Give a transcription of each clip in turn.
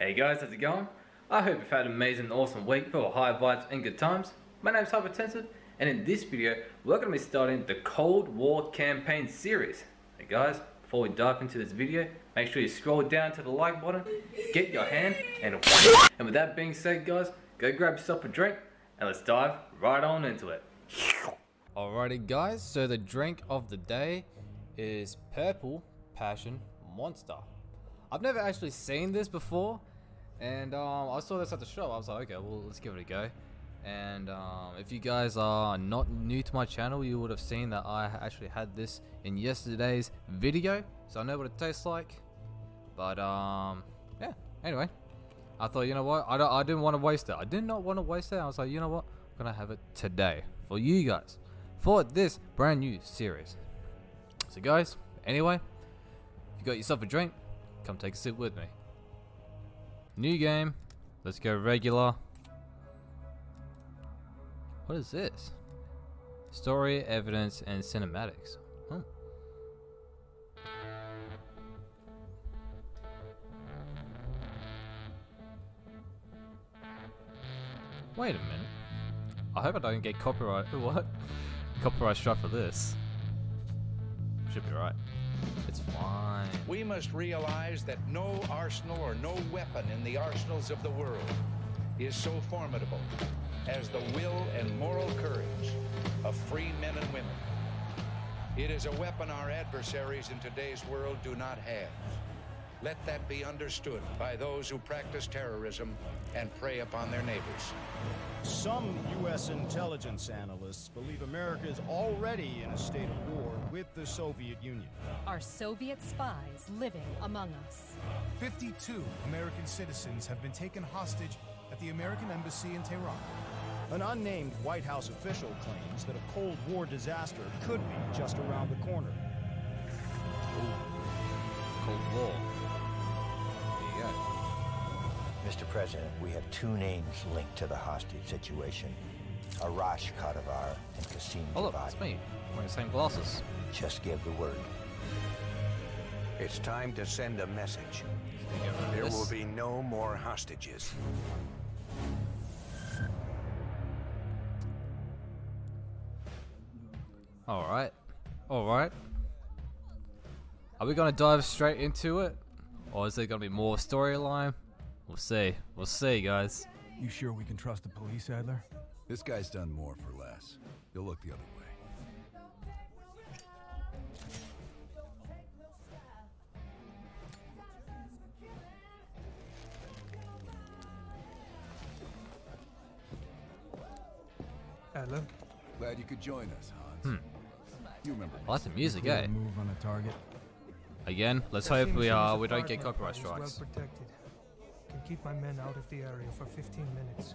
Hey guys, how's it going? I hope you've had an amazing, awesome week full of high vibes and good times. My name's Hyper10sive, and in this video, we're going to be starting the Cold War campaign series. Hey guys, before we dive into this video, make sure you scroll down to the like button, get your hand, and and with that being said, guys, go grab yourself a drink, and let's dive right on into it. Alrighty guys, so the drink of the day is Purple Passion Monster. I've never actually seen this before, and um, I saw this at the shop. I was like, okay, well, let's give it a go. And um, if you guys are not new to my channel, you would have seen that I actually had this in yesterday's video, so I know what it tastes like. But um, yeah. Anyway, I thought, you know what? I, I didn't want to waste it. I did not want to waste it. I was like, you know what? I'm gonna have it today for you guys for this brand new series. So, guys, anyway, if you got yourself a drink, Come take a sip with me. New game. Let's go regular. What is this? Story, evidence, and cinematics. Hmm. Wait a minute. I hope I don't get copyright. What? Copyright struck for this. Should be right. It's fine. We must realize that no arsenal or no weapon in the arsenals of the world is so formidable as the will and moral courage of free men and women. It is a weapon our adversaries in today's world do not have. Let that be understood by those who practice terrorism and prey upon their neighbors. Some U.S. intelligence analysts believe America is already in a state of war with the Soviet Union. Are Soviet spies living among us? 52 American citizens have been taken hostage at the American Embassy in Tehran. An unnamed White House official claims that a Cold War disaster could be just around the corner. Cold War. There you go. Mr. President, we have two names linked to the hostage situation. Arash Kadivar and Kasim Oh look, it's Javadi. me. Wearing the same glasses. Just give the word. It's time to send a message. Get rid of There this. will be no more hostages. Alright. Alright. Are we gonna dive straight into it? Or is there gonna be more storyline? We'll see. We'll see, guys. You sure we can trust the police, Adler? This guy's done more for less. You'll look the other way. Adler? Glad you could join us, Hans. You remember I like the music, Clear eh? move on a target. Again, let's hope we uh we don't get copyright Well strikes. protected. Can keep my men out of the area for 15 minutes.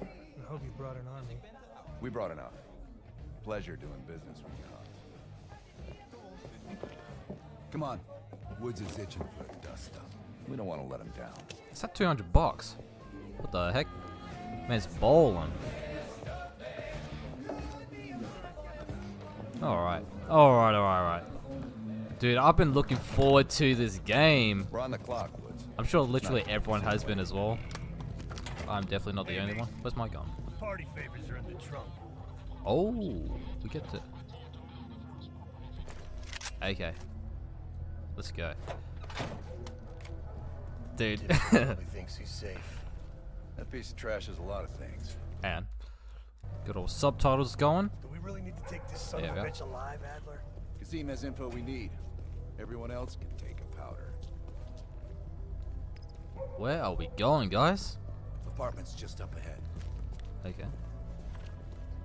I hope you brought an army. We brought enough. Pleasure doing business with you, Hans. Come on. Woods is itching for a dust up. We don't want to let him down. It's at 200 bucks. What the heck? Man, it's bowling. Alright. Alright, alright, alright. Dude, I've been looking forward to this game. We're on the clock, Woods. I'm sure literally everyone has been as well. I'm definitely not the only one. Where's my gun? Party favors are in the trunk. Oh, we get to. Okay. Let's go. Dude. Probably thinks he's safe. That piece of trash is a lot of things. and good old subtitles going. Do we really need to take this son of a bitch alive, Adler? Kazim has info we need. Everyone else can Where are we going, guys? Apartment's just up ahead. Okay.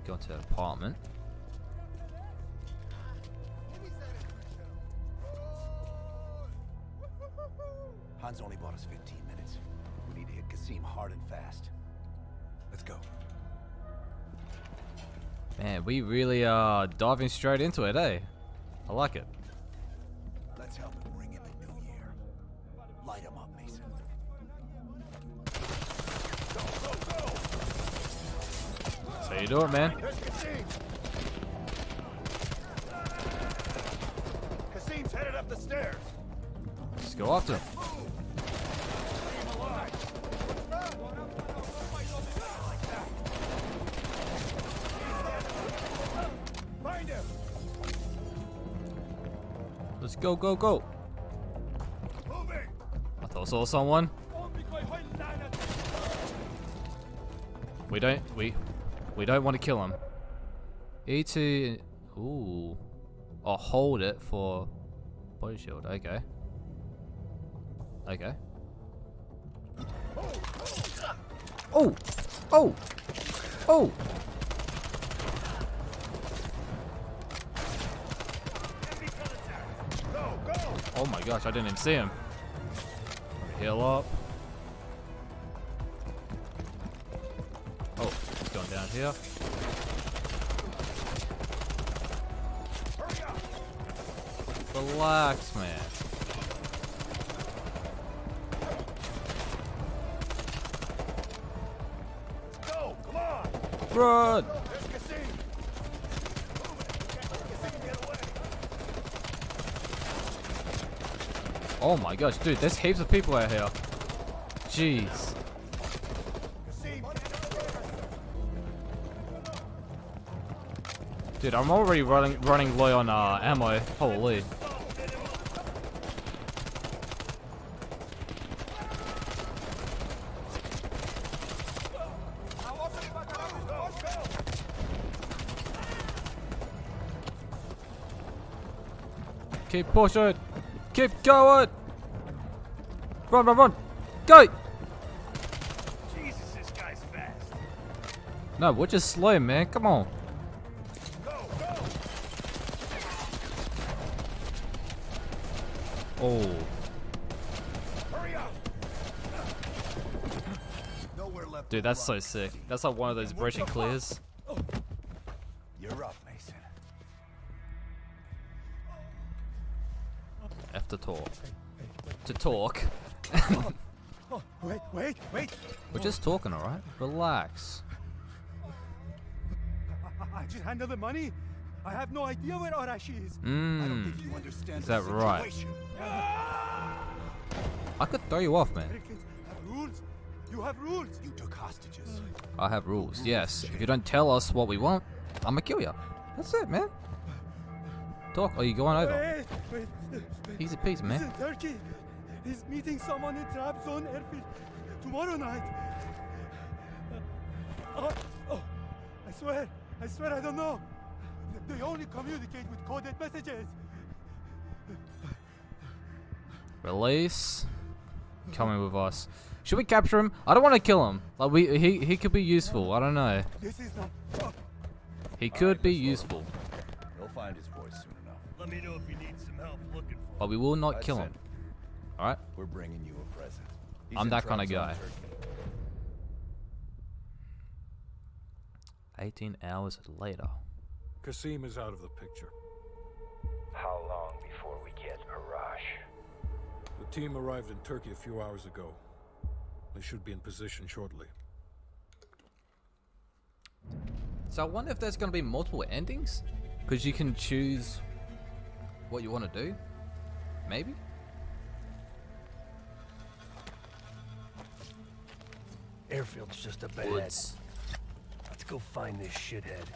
Going to the apartment. Hans only bought us 15 minutes. We need to hit Kasim hard and fast. Let's go. Man, we really are diving straight into it, eh? I like it. Let's help you it, man? Kasim's headed up the stairs. Just go after him. Let's go, go, go. I thought I saw someone. We don't, we, we don't want to kill him. E2... ooh. Or hold it for body shield. Okay. Okay. Oh! Oh! Oh! Oh my gosh, I didn't even see him. Heal up. Down here. Relax, man. Go, come on! Run! Oh my gosh, dude, there's heaps of people out here. Jeez. Dude, I'm already running running low on uh, ammo. Holy. Keep pushing. Keep going. Run, run, run. Go. Jesus, this guy's fast. No, we're just slow, man. Come on. Go, go! Oh. Hurry up! Nowhere left. Dude, that's so sick. That's like one of those breaching clears. You're up, Mason. To talk. To talk. Oh, wait, wait, wait! We're just talking, alright? Relax. I, I just handle the money. I have no idea where Arashi is. Mmm. I don't think you understand Is that right? I could throw you off, man. Americans have rules. You have rules. You took hostages. I have rules. Yes. If you don't tell us what we want, I'ma kill you. That's it, man. Talk. Are you going over? Wait, wait. Easy peasy, He's man. in Turkey. He's meeting someone in Trabzon airfield tomorrow night. Uh, oh, I swear, I swear I don't know. They only communicate with coded messages. Release. Coming with us. Should we capture him? I don't want to kill him. Like we, he, he could be useful. I don't know. This is not. He could be useful, He'll find his voice soon enough. let me know if you need some help looking for. but we will not kill him. All right. We're bringing you a present. He's I'm that kinda guy. Turkey. 18 hours later. Kasim is out of the picture. How long before we get Arash? The team arrived in Turkey a few hours ago. They should be in position shortly. So I wonder if there's going to be multiple endings? Because you can choose what you want to do? Maybe? Airfield's just a bad. Woods. Let's go find this shithead.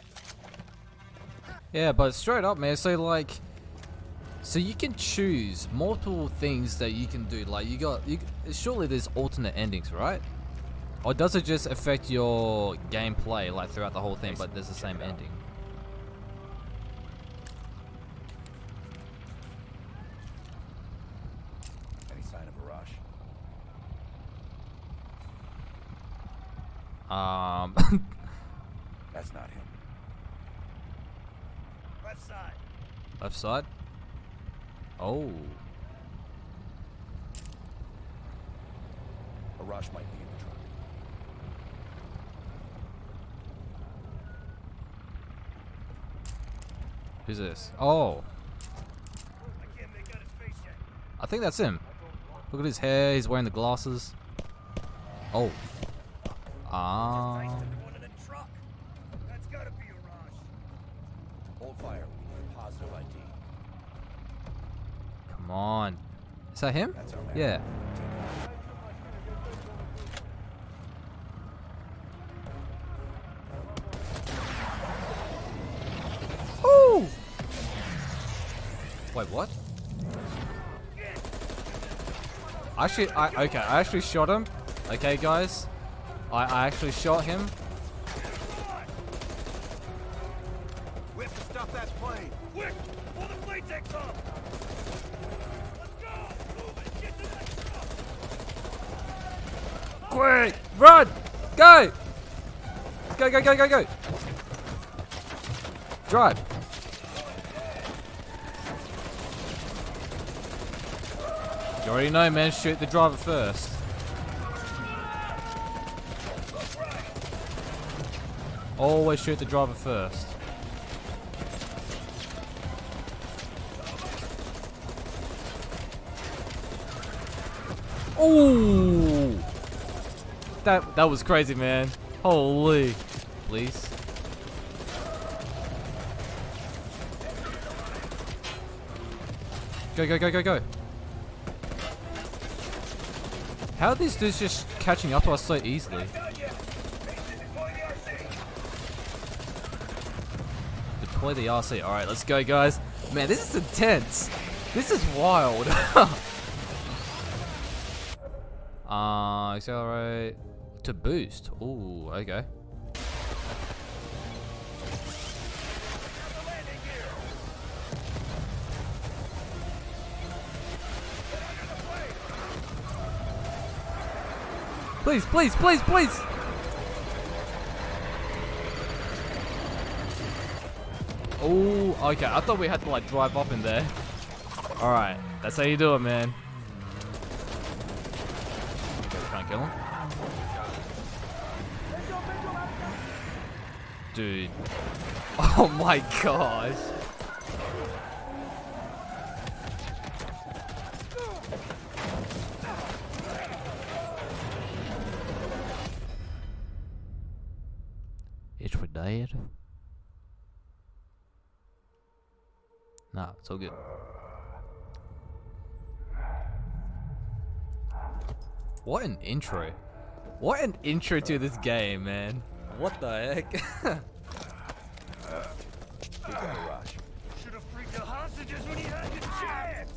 Yeah, but straight up, man. So like, so you can choose multiple things that you can do. Like you got, you, surely there's alternate endings, right? Or does it just affect your gameplay like throughout the whole thing, but there's the same ending? Left side. Oh, Arash might be in the truck. who's this? Oh, I can't make out his face yet. I think that's him. Look at his hair. He's wearing the glasses. Oh. Ah. Come on. Is that him? That's okay. Yeah. Oh! Wait, what? Actually, I okay. I actually shot him. Okay, guys. I, I actually shot him. Quick! Run! Go! Go, go, go, go, go! Drive! You already know, man. Shoot the driver first. Always shoot the driver first. Ooh! That that was crazy, man. Holy. Please. Go, go, go, go, go. How are these dudes just catching up to us so easily? Deploy the RC. Alright, let's go, guys. Man, this is intense. This is wild. uh, accelerate to boost. Ooh, okay. Please, please, please, please. Oh, okay. I thought we had to like drive up in there. All right, that's how you do it, man. Okay, can't kill him. Dude. Oh my gosh. It's for dad. Nah, it's all good. What an intro. What an intro to this game, man. What the heck? We got Arash. Should have freed the hostages when you had the chance!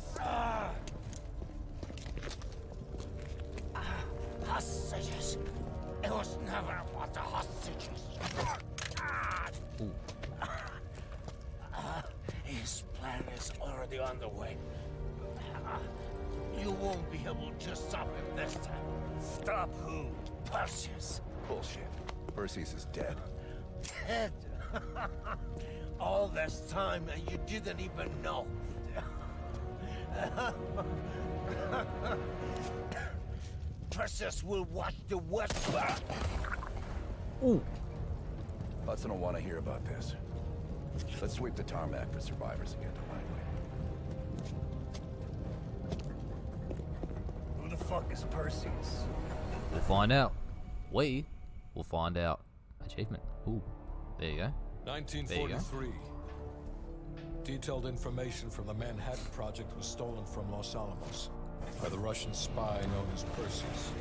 Hostages. It was never about the hostages. His plan is already underway. You won't be able to stop him this time. Stop who? Perseus. Bullshit. Perseus is dead. Dead. All this time and you didn't even know. Perseus will watch the West. Ooh. Hudson will want to hear about this. Let's sweep the tarmac for survivors and get to Langley. Who the fuck is Perseus? We'll find out. We will find out. Achievement. Ooh. There you go. There you go. 1943. Detailed information from the Manhattan Project was stolen from Los Alamos by the Russian spy known as Perseus.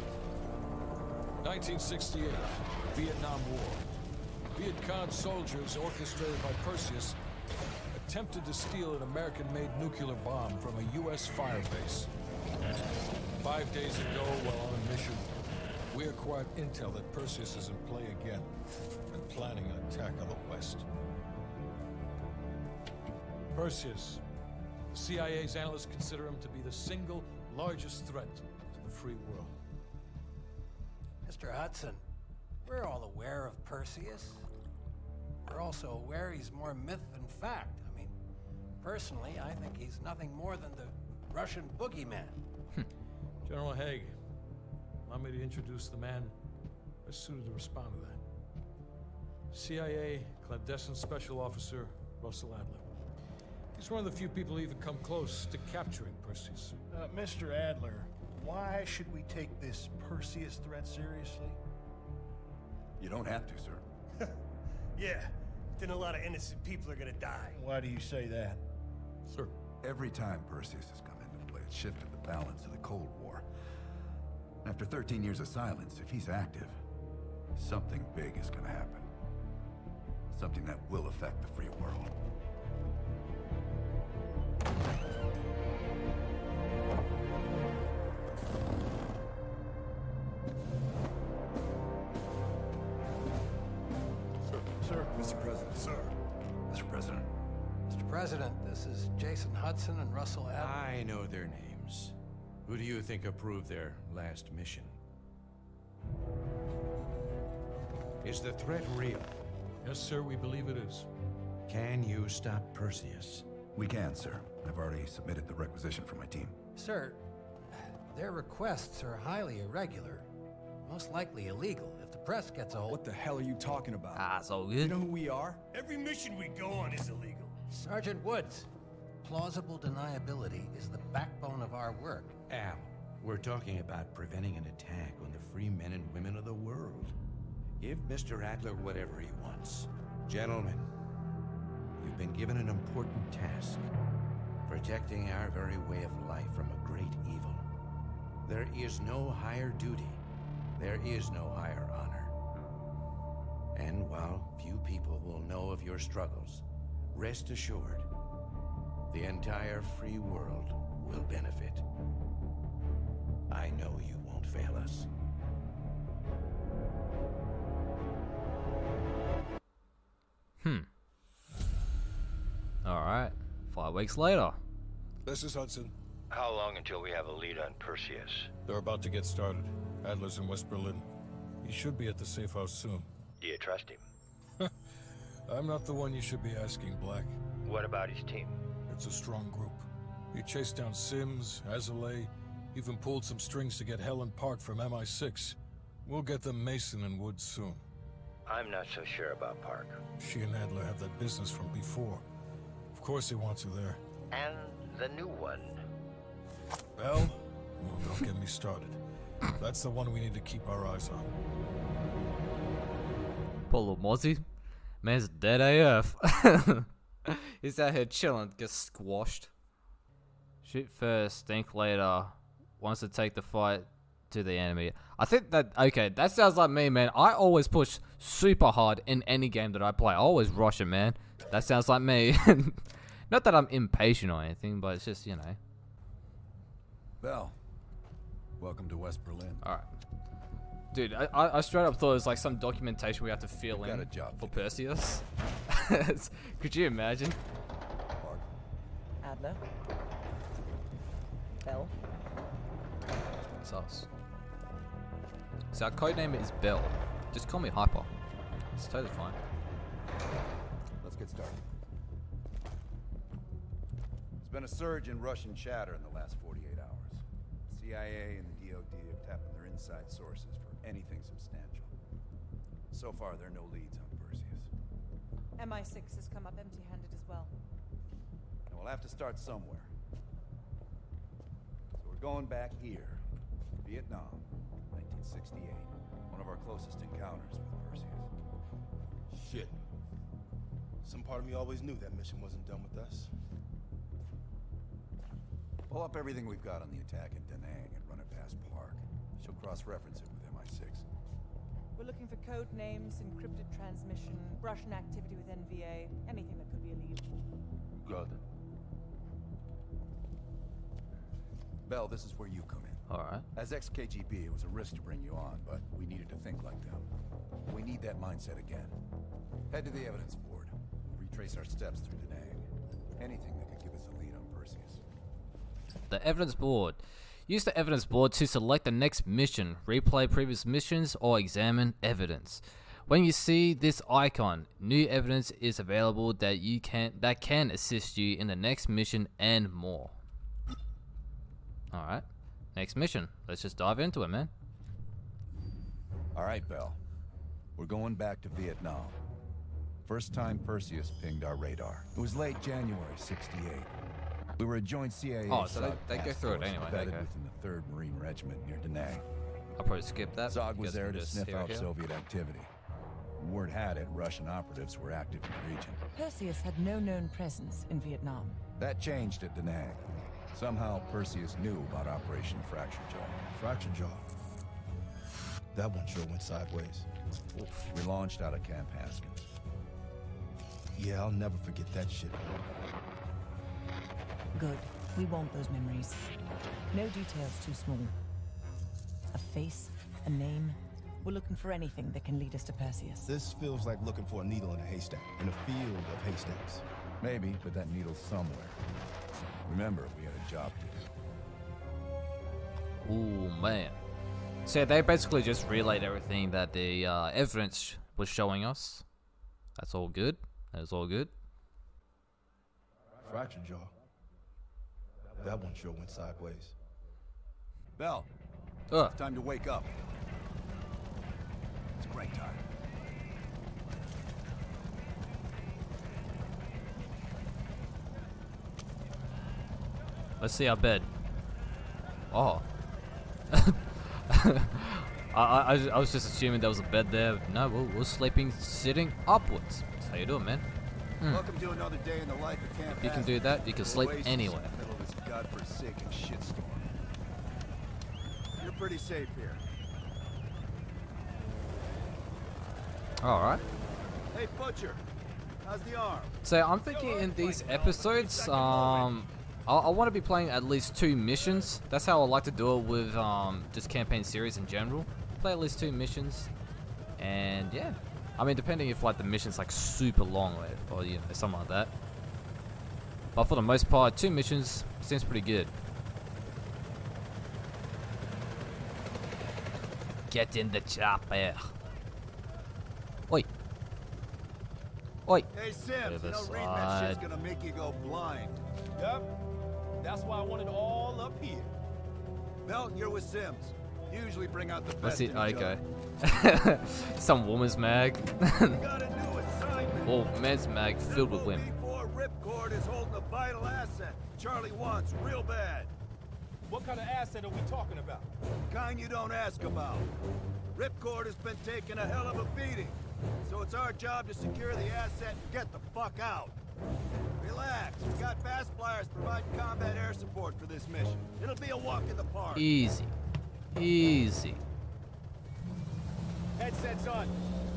1968, Vietnam War. Viet Cong soldiers, orchestrated by Perseus, attempted to steal an American-made nuclear bomb from a U.S. firebase. Five days ago, while on a mission, we acquired intel that Perseus is in play again and planning an attack on the West. Perseus. The CIA's analysts consider him to be the single largest threat to the free world. Mr. Hudson, we're all aware of Perseus. We're also aware he's more myth than fact. I mean, personally, I think he's nothing more than the Russian boogeyman. Hmm. General Haig, allow me to introduce the man best suited to respond to that. CIA clandestine special officer Russell Adler. He's one of the few people who even come close to capturing Perseus. Uh, Mr. Adler, why should we take this Perseus threat seriously? You don't have to, sir. Yeah, then a lot of innocent people are gonna die. Why do you say that? Sir. Every time Perseus has come into play, it's shifted the balance of the Cold War. After 13 years of silence, if he's active, something big is gonna happen. Something that will affect the free world. President, this is Jason Hudson and Russell Adler. I know their names. Who do you think approved their last mission? Is the threat real? Yes, sir, we believe it is. Can you stop Perseus? We can, sir. I've already submitted the requisition for my team. Sir, their requests are highly irregular. Most likely illegal. If the press gets a hold... What the hell are you talking about? Ah, it's all good. You know who we are? Every mission we go on is illegal. Sergeant Woods, plausible deniability is the backbone of our work. Al, we're talking about preventing an attack on the free men and women of the world. Give Mr. Adler whatever he wants. Gentlemen, you've been given an important task. Protecting our very way of life from a great evil. There is no higher duty. There is no higher honor. And while few people will know of your struggles, rest assured, the entire free world will benefit. I know you won't fail us. Hmm. Alright. Five weeks later. This is Hudson. How long until we have a lead on Perseus? They're about to get started. Adler's in West Berlin. He should be at the safe house soon. Do you trust him? I'm not the one you should be asking, Black. What about his team? It's a strong group. He chased down Sims, Lazar, even pulled some strings to get Helen Park from MI6. We'll get them Mason and Woods soon. I'm not so sure about Park. She and Adler have that business from before. Of course he wants her there. And the new one. Bell? Well, don't get me started. That's the one we need to keep our eyes on. Poor little Mozzie. Man's dead AF. He's out here chilling, gets squashed. Shoot first, think later. Wants to take the fight to the enemy. I think that, okay, that sounds like me, man. I always push super hard in any game that I play. I always rush it, man. That sounds like me. Not that I'm impatient or anything, but it's just, you know. Bell, welcome to West Berlin. Alright. Dude, I, I I straight up thought it was like some documentation we have to fill We've in got a job for Perseus. Could you imagine? Adler. Bell. Sus. So our codename is Bell. Just call me Hyper. It's totally fine. Let's get started. There's been a surge in Russian chatter in the last 48 hours. The CIA and the DoD have tapped their inside sources for anything substantial. So far, there are no leads on Perseus. MI6 has come up empty-handed as well. And we'll have to start somewhere. So we're going back here. Vietnam, 1968. One of our closest encounters with Perseus. Shit. Some part of me always knew that mission wasn't done with us. Pull up everything we've got on the attack in Da Nang and run it past Park. She'll cross-reference it with MI6. We're looking for code names, encrypted transmission, Russian activity with NVA, anything that could be a lead. Got it. Bell, this is where you come in. Alright. As ex-KGB, it was a risk to bring you on, but we needed to think like them. We need that mindset again. Head to the evidence board. We'll retrace our steps through Da Nang. Anything that could give us a lead on Perseus. The evidence board. Use the evidence board to select the next mission, replay previous missions, or examine evidence. When you see this icon, new evidence is available that you can that can assist you in the next mission and more. Alright. Next mission. Let's just dive into it, man. All right, Bell. We're going back to Vietnam. First time Perseus pinged our radar. It was late January 68. We were a joint CIA Oh, so they- SOG they go through it force anyway, embedded okay. within the 3rd Marine Regiment near Da Nang. I'll probably skip that. SOG was there to sniff out. Soviet activity. Word had it Russian operatives were active in the region. Perseus had no known presence in Vietnam. That changed at Da Nang. Somehow Perseus knew about Operation Fracture Jaw. Fracture Jaw. That one sure went sideways. We launched out of Camp Haskins. Yeah, I'll never forget that shit. Good. We want those memories. No details too small. A face, a name, We're looking for anything that can lead us to Perseus. This feels like looking for a needle in a haystack, in a field of haystacks. Maybe, but that needle's somewhere. Remember, we had a job to do. Ooh, man. So they basically just relayed everything that the uh, evidence was showing us. That's all good. That's all good. Fracture Jaw. That one sure went sideways. Bell, Ugh. it's time to wake up. It's great time. Let's see our bed. Oh. I, I, I was just assuming there was a bed there. No, we're, we're sleeping sitting upwards. That's how you doing, man? Hmm. Welcome to another day in the life of Camp If you can do that, you can An sleep anywhere. In the of this. You're pretty safe here. Alright. Hey, Butcher. How's the arm? So I'm thinking in these episodes, um, I, I want to be playing at least two missions. That's how I like to do it with um, just campaign series in general. Play at least two missions, and yeah. I mean, depending if like the mission's like super long or, or you know something like that. But for the most part, two missions seems pretty good. Get in the chopper. Oi. Oi. Hey, Sims, you know Riverside. reading that shit's gonna make you go blind. Yep. That's why I want it all up here. Bell, you're with Sims. Usually bring out the Let's best see. in Okay. Some woman's mag. oh, a new assignment. or men's mag filled with women. Ripcord is holding a vital asset. Charlie wants real bad. What kind of asset are we talking about? Kind you don't ask about. Ripcord has been taking a hell of a beating. So it's our job to secure the asset and get the fuck out. Relax. We got fast flyers providing combat air support for this mission. It'll be a walk in the park. Easy. Easy. Headsets on.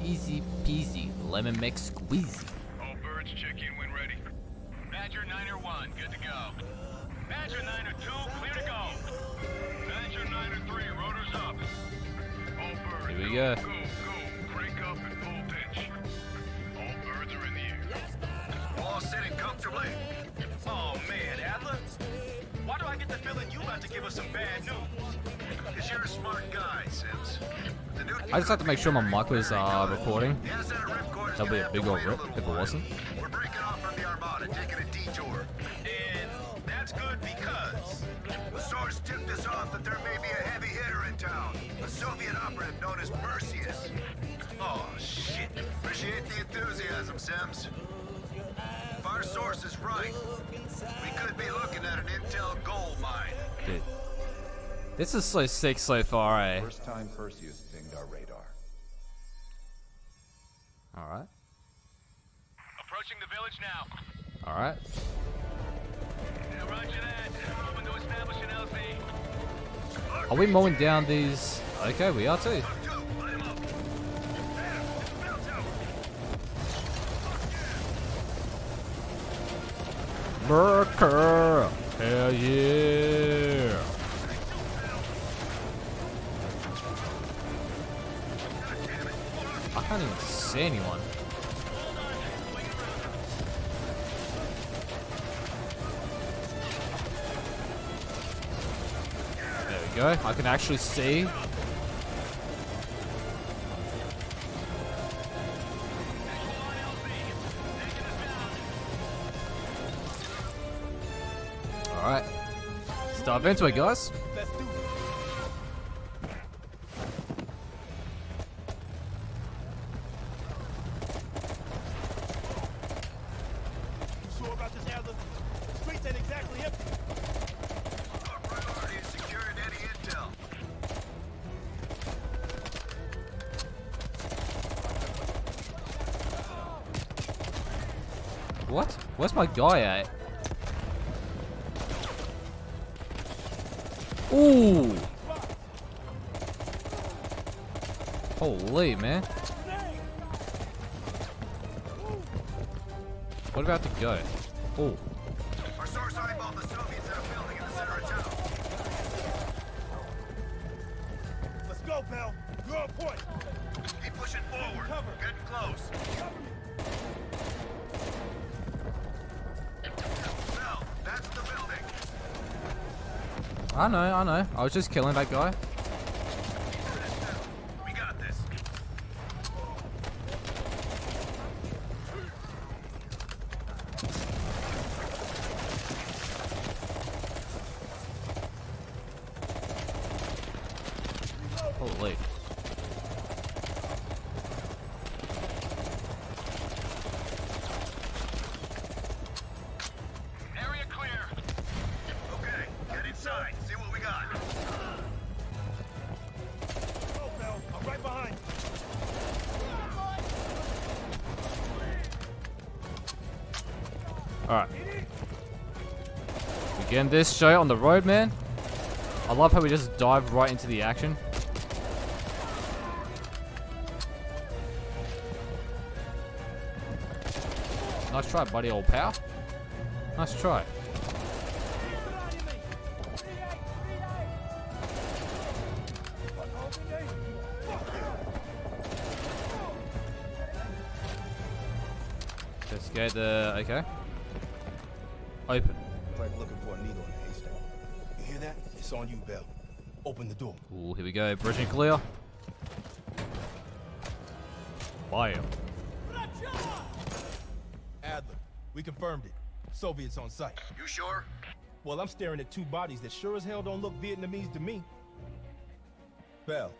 Easy peasy. Lemon mix squeezy. All birds check in when ready. Badger 9 or 1, good to go. Badger 9 or 2, clear to go. Badger 9 or 3, rotors up. All birds, Here we go. go, go, sitting comfortably. Oh man, Adler. Why do I get the feeling you about to give us some bad news? Because you're a smart guy, Sims. I just have to make sure my mic was uh, recording. That'd be a big old rip if it wasn't. We're breaking off from the Armada, taking a detour. And that's good because The source tipped us off that there may be a heavy hitter in town. A Soviet operative known as Perseus. Oh, shit. Appreciate the enthusiasm, Sims. If our source is right, we could be looking at an intel gold mine. Dude. This is so sick so far, eh? First time Perseus pinged our radar. Alright. approaching the village now. Alright. Yeah, roger that. Moving to establish an LZ. Are we mowing down these? Okay, we are too. Merker! Hell yeah! I can't even see anyone. There we go. I can actually see. Is securing any intel. What? Where's my guy at? Ooh! Holy, man. What about the go? Oh. I was just killing that guy. Holy. Getting this show on the road, man. I love how we just dive right into the action. Nice try, buddy, old pal. Nice try. Just get the okay. It's on you, Val. Open the door. Ooh, here we go. Bridging clear. Bam. Adler, we confirmed it. Soviets on site. You sure? Well, I'm staring at two bodies that sure as hell don't look Vietnamese to me. Bell,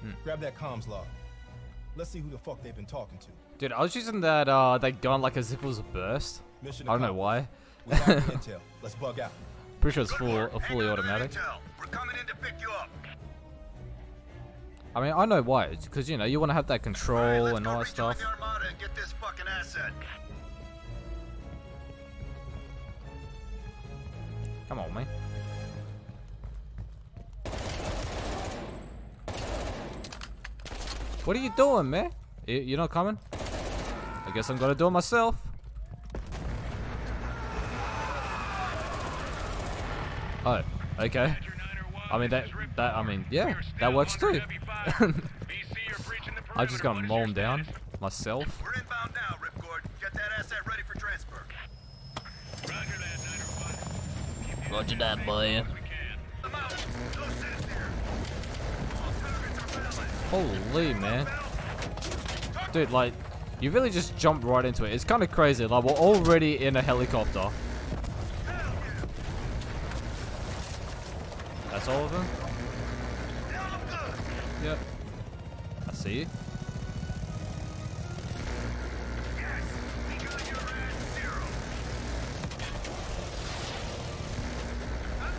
Hmm. grab that comms log. Let's see who the fuck they've been talking to. Dude, I was using that uh that gun like as if it was a burst. Mission I don't know why. We have intel. Let's bug out. Pretty sure it's full, a fully automatic. We're coming in to pick you up. I mean, I know why. It's because you know you want to have that control and all that stuff. the and get this asset. Come on, man. What are you doing, man? You're not coming? I guess I'm gonna do it myself. Oh, okay. I mean that that I mean yeah, that works too. I just gotta mow him down myself. We're inbound now, Ripcord. Get that asset ready for transfer. Roger that, boy. Holy man. Dude, like, you really just jumped right into it. It's kind of crazy. Like, we're already in a helicopter. That's all of them? Yep. I see you.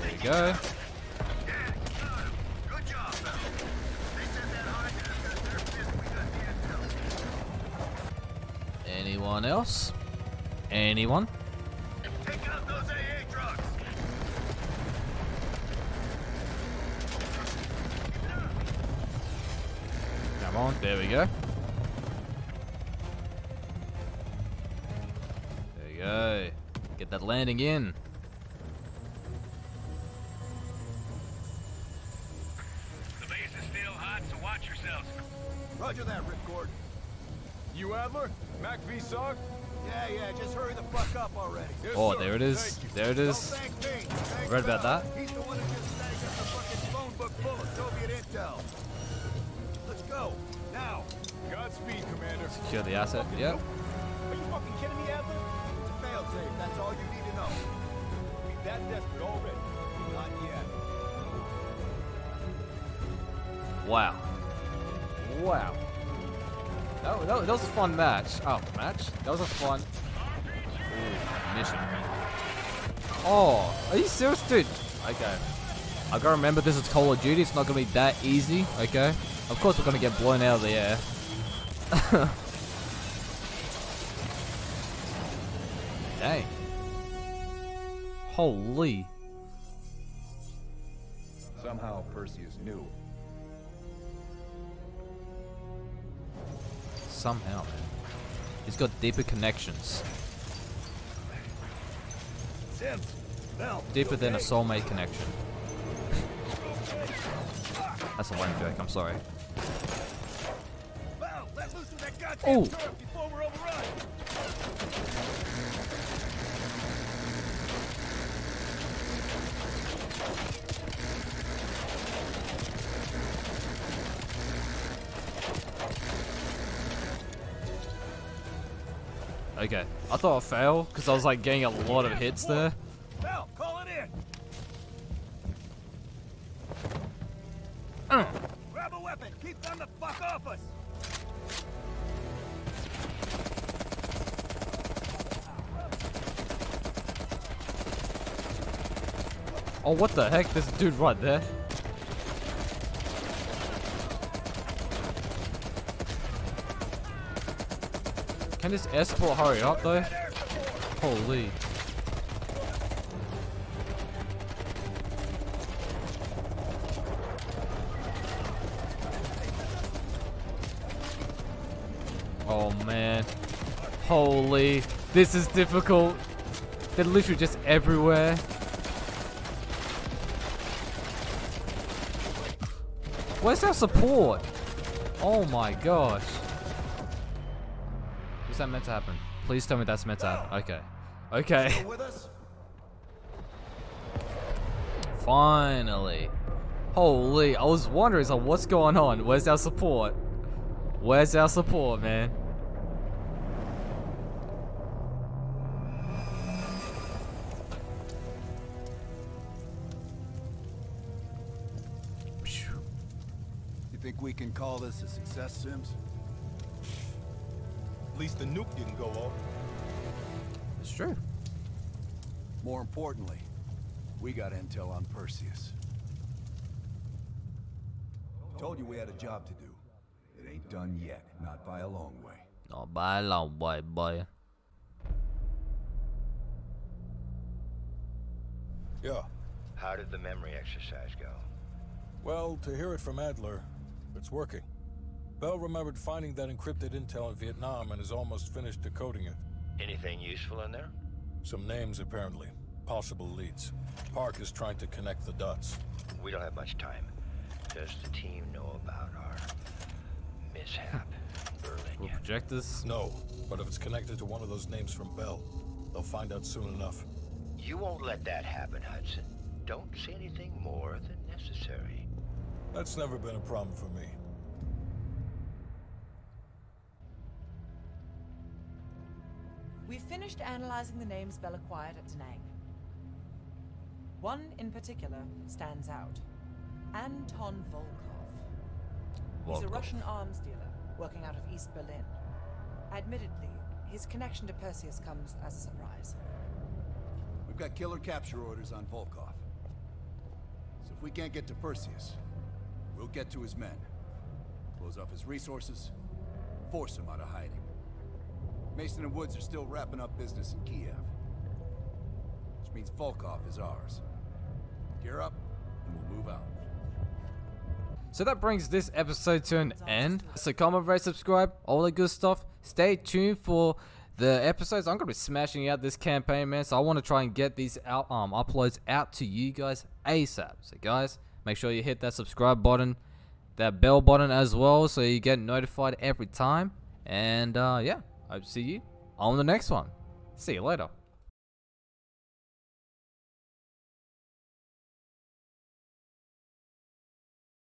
There you go. Anyone else? Anyone? Take out those AA drugs. Come on, there we go. There you go. Get that landing in. The base is still hot, so watch yourselves. Roger that, Ripcord. You Adler? MACV-SOG? Yeah, yeah, just hurry the fuck up already. Oh, there it is. There it is. Thank me. Thank Read about that. He's the one who just snagged us a fucking phone book full of Soviet intel. Let's go. Now. Godspeed, Commander. Secure the asset. Yep. Are you fucking kidding me, Adler? It's a failsafe. That's all you need to know. We that desperate already. Not yet. Wow. Wow. That, that, that was a fun match. Oh, match? That was a fun Ooh, mission. Oh, are you serious, dude? Okay. I gotta remember this is Call of Duty. It's not gonna be that easy. Okay. Of course, we're gonna get blown out of the air. Dang. Holy. Somehow Perseus knew. Somehow, man. He's got deeper connections. Deeper than a soulmate connection. That's a lame joke, I'm sorry. Oh. Okay, I thought I failed because I was like getting a lot of hits there. Oh, what the heck? A dude right there. Can this support hurry up though? Holy. Oh man. Holy. This is difficult. They're literally just everywhere. Where's our support? Oh my gosh. Is that meant to happen? Please tell me that's meant to happen. Okay. Okay. Finally. Holy, I was wondering, so what's going on? Where's our support? Where's our support, man? Can call this a success, Sims? At least the nuke didn't go off. It's true. More importantly, we got intel on Perseus. Told you we had a job to do. It ain't done yet, not by a long way. Not by a long way, boy. Yeah. How did the memory exercise go? Well, to hear it from Adler, it's working. Bell remembered finding that encrypted intel in Vietnam and is almost finished decoding it. Anything useful in there? Some names, apparently. Possible leads. Park is trying to connect the dots. We don't have much time. Does the team know about our mishap in Berlin yet? this. No, but if it's connected to one of those names from Bell, they'll find out soon enough. You won't let that happen, Hudson. Don't say anything more than necessary. That's never been a problem for me. We've finished analyzing the names Bell acquired at Da Nang. One in particular stands out. Anton Volkov. He's a Russian arms dealer working out of East Berlin. Admittedly, his connection to Perseus comes as a surprise. We've got killer capture orders on Volkov. So if we can't get to Perseus, we'll get to his men. Close off his resources, force him out of hiding. Mason and Woods are still wrapping up business in Kiev. Which means Volkov is ours. Gear up, and we'll move out. So that brings this episode to an end. So comment, rate, subscribe, all the good stuff. Stay tuned for the episodes. I'm gonna be smashing out this campaign, man. So I want to try and get these out um uploads out to you guys ASAP. So guys, make sure you hit that subscribe button, that bell button as well, so you get notified every time. And uh, yeah, I will see you on the next one. See you later.